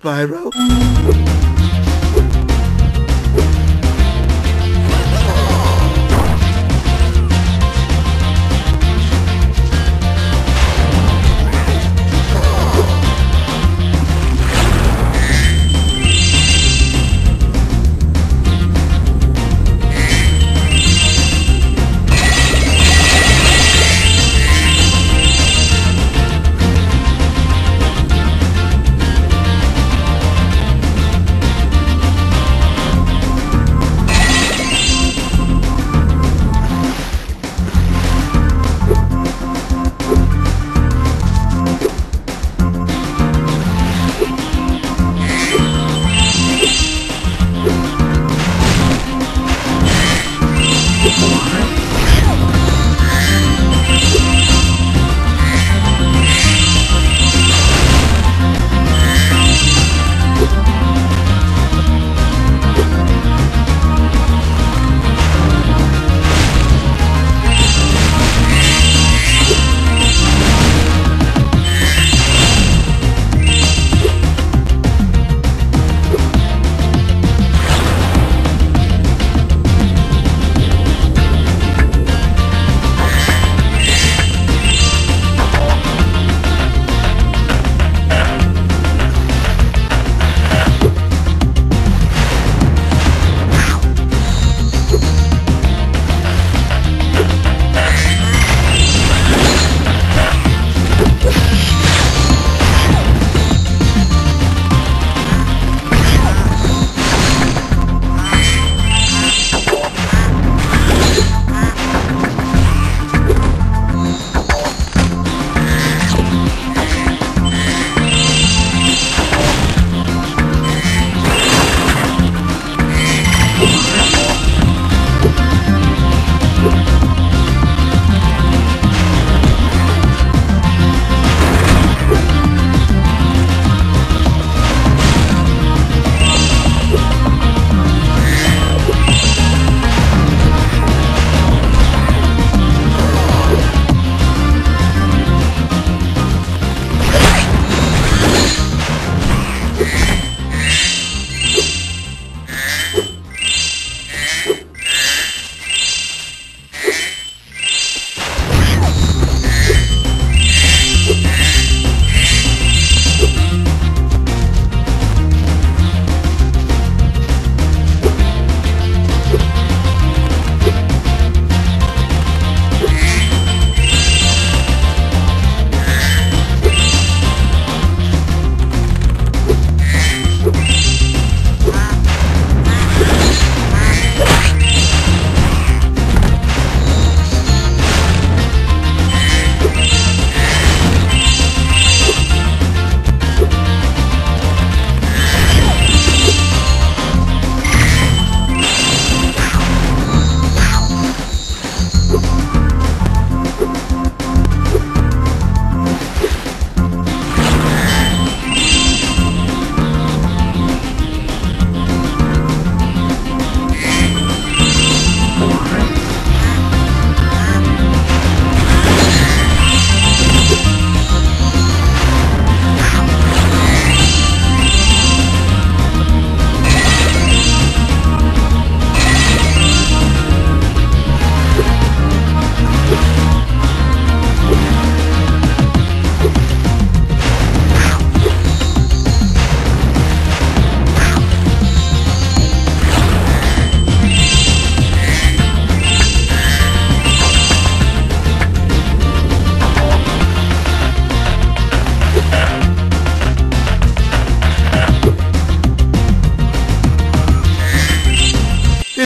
Spyro.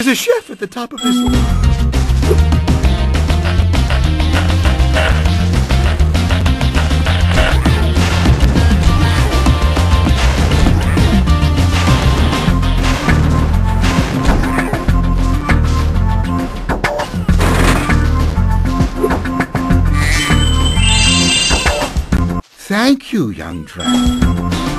There's a chef at the top of this list. Thank you, young dragon.